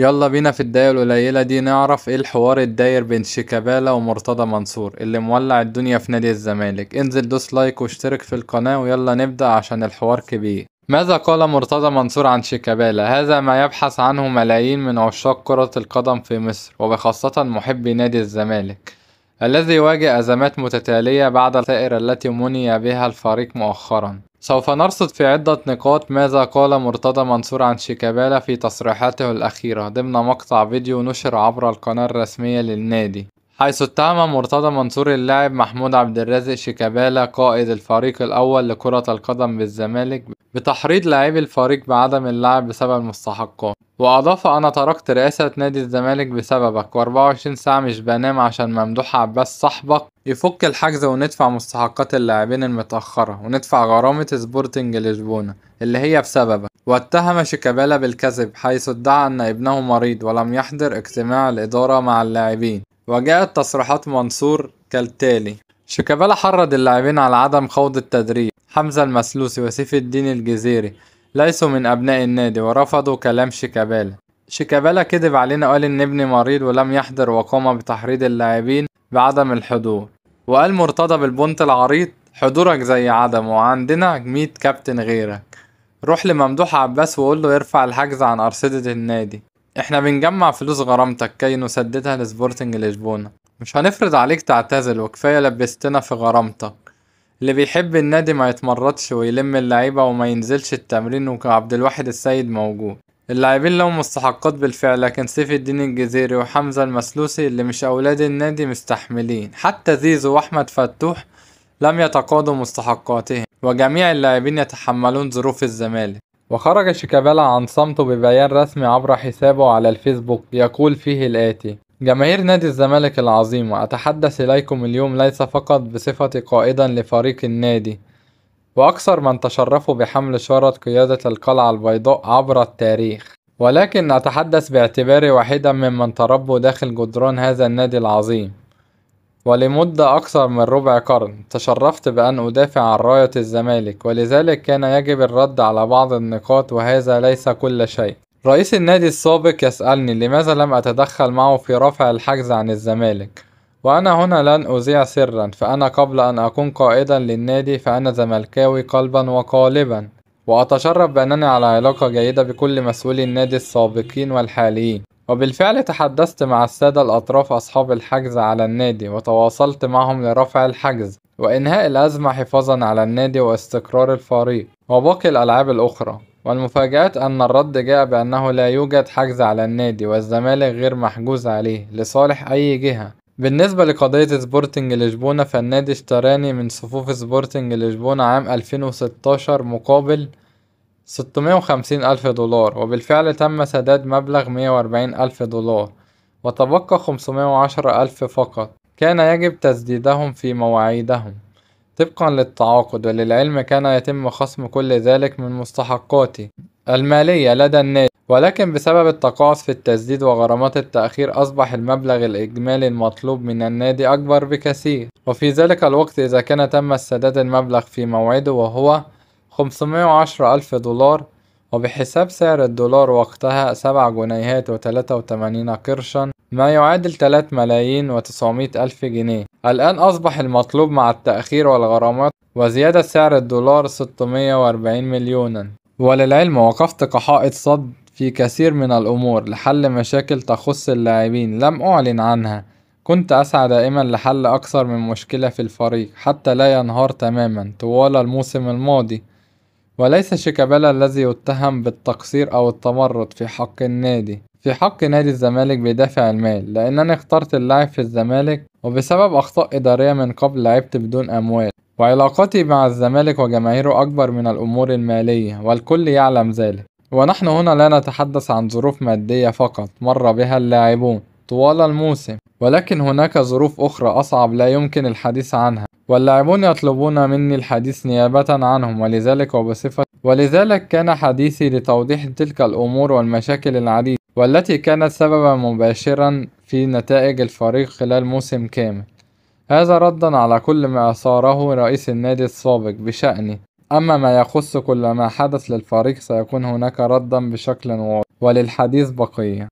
يلا بينا في الدقايق القليلة دي نعرف إيه الحوار الداير بين شيكابالا ومرتضى منصور اللي مولع الدنيا في نادي الزمالك. انزل دوس لايك واشترك في القناة ويلا نبدأ عشان الحوار كبير. ماذا قال مرتضى منصور عن شيكابالا؟ هذا ما يبحث عنه ملايين من عشاق كرة القدم في مصر وبخاصة محبي نادي الزمالك. الذي يواجه أزمات متتالية بعد الخسائر التي مني بها الفريق مؤخرا. سوف نرصد في عدة نقاط ماذا قال مرتضى منصور عن شيكابالا في تصريحاته الأخيرة ضمن مقطع فيديو نشر عبر القناة الرسمية للنادي. حيث اتهم مرتضى منصور اللاعب محمود عبد الرازق شيكابالا قائد الفريق الأول لكرة القدم بالزمالك بتحريض لاعبي الفريق بعدم اللعب بسبب المستحقات وأضاف أنا تركت رئاسة نادي الزمالك بسببك و24 ساعة مش بنام عشان ممدوح عباس صاحبك. يفك الحجز وندفع مستحقات اللاعبين المتأخرة وندفع غرامة سبورتنج لشبونة اللي هي بسببك. واتهم شيكابالا بالكذب حيث ادعى أن ابنه مريض ولم يحضر اجتماع الإدارة مع اللاعبين. وجاءت تصريحات منصور كالتالي شيكابالا حرض اللاعبين على عدم خوض التدريب. حمزة المسلوسي وسيف الدين الجزيري ليسوا من أبناء النادي ورفضوا كلام شيكابالا. شيكابالا كذب علينا وقال إن ابني مريض ولم يحضر وقام بتحريض اللاعبين بعدم الحضور. وقال مرتضى بالبنط العريض حضورك زي عدم وعندنا مية كابتن غيرك. روح لممدوح عباس وقول له يرفع الحجز عن أرصدة النادي. إحنا بنجمع فلوس غرامتك كي نسددها لسبورتنج لشبونة. مش هنفرض عليك تعتزل وكفاية لبستنا في غرامتك. اللي بيحب النادي ما يتمرطش ويلم اللعيبة وما ينزلش التمرين وعبد الواحد السيد موجود. اللاعبين لهم مستحقات بالفعل لكن سيف الدين الجزيري وحمزة المسلوسي اللي مش أولاد النادي مستحملين. حتى زيزو وأحمد فتوح لم يتقاضوا مستحقاتهم وجميع اللاعبين يتحملون ظروف الزمالك. وخرج شيكابالا عن صمته ببيان رسمي عبر حسابه على الفيسبوك يقول فيه الآتي جماهير نادي الزمالك العظيم وأتحدث إليكم اليوم ليس فقط بصفتي قائدا لفريق النادي وأكثر من تشرفوا بحمل شارة قيادة القلعة البيضاء عبر التاريخ. ولكن أتحدث باعتباري واحدا ممن تربوا داخل جدران هذا النادي العظيم. ولمدة أكثر من ربع قرن تشرفت بأن أدافع عن راية الزمالك ولذلك كان يجب الرد على بعض النقاط وهذا ليس كل شيء. رئيس النادي السابق يسألني لماذا لم أتدخل معه في رفع الحجز عن الزمالك؟ وأنا هنا لن أذيع سرا فأنا قبل أن أكون قائدا للنادي فأنا زملكاوي قلبا وقالبا. وأتشرف بأنني على علاقة جيدة بكل مسؤولي النادي السابقين والحاليين. وبالفعل تحدثت مع السادة الأطراف أصحاب الحجز على النادي وتواصلت معهم لرفع الحجز وإنهاء الأزمة حفاظا على النادي واستقرار الفريق وباقي الألعاب الأخرى. والمفاجآت أن الرد جاء بأنه لا يوجد حجز على النادي والزمالك غير محجوز عليه لصالح أي جهة. بالنسبة لقضية سبورتنج لشبونة فالنادي اشتراني من صفوف سبورتنج لشبونة عام 2016 مقابل 650 ألف دولار وبالفعل تم سداد مبلغ 140 ألف دولار وتبقى 510 ألف فقط. كان يجب تسديدهم في مواعيدهم. طبقا للتعاقد وللعلم كان يتم خصم كل ذلك من مستحقاتي المالية لدى النادي ولكن بسبب التقاعس في التسديد وغرامات التأخير أصبح المبلغ الإجمالي المطلوب من النادي أكبر بكثير. وفي ذلك الوقت إذا كان تم السداد المبلغ في موعده وهو 510 ألف دولار وبحساب سعر الدولار وقتها سبع جنيهات وتلاتة وتمانين قرشا ما يعادل تلات ملايين وتسعمائة ألف جنيه. الآن أصبح المطلوب مع التأخير والغرامات وزيادة سعر الدولار 640 مليونا. وللعلم وقفت كحائط صد في كثير من الأمور لحل مشاكل تخص اللاعبين لم أعلن عنها. كنت أسعى دائما لحل أكثر من مشكلة في الفريق حتى لا ينهار تماما طوال الموسم الماضي. وليس شيكابالا الذي يتهم بالتقصير أو التمرد في حق النادي. في حق نادي الزمالك بدافع المال لأنني اخترت اللعب في الزمالك وبسبب أخطاء إدارية من قبل لعبت بدون أموال. وعلاقتي مع الزمالك وجماهيره أكبر من الأمور المالية والكل يعلم ذلك. ونحن هنا لا نتحدث عن ظروف مادية فقط مر بها اللاعبون طوال الموسم. ولكن هناك ظروف أخرى أصعب لا يمكن الحديث عنها. واللاعبون يطلبون مني الحديث نيابة عنهم ولذلك وبصفة ولذلك كان حديثي لتوضيح تلك الأمور والمشاكل العديدة. والتي كانت سببا مباشرا في نتائج الفريق خلال موسم كامل. هذا ردا على كل ما أثاره رئيس النادي السابق بشأني أما ما يخص كل ما حدث للفريق سيكون هناك ردا بشكل واضح وللحديث بقية.